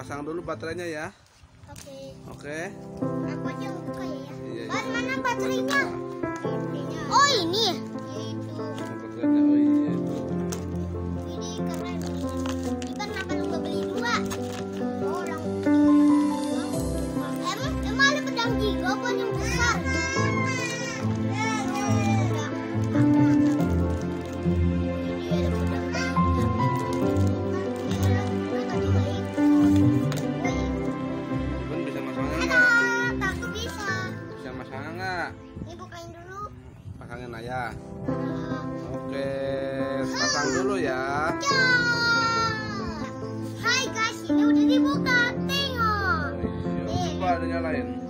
Dipasang dulu baterainya ya. Oke. Oke. Aku aja buka ya. ya. Iya, iya. mana? Baterainya. Nah, Oke, pasang dulu ya. ya. Hai guys, ini udah dibuka. Tengok. Oh, iya. Coba dinyalain.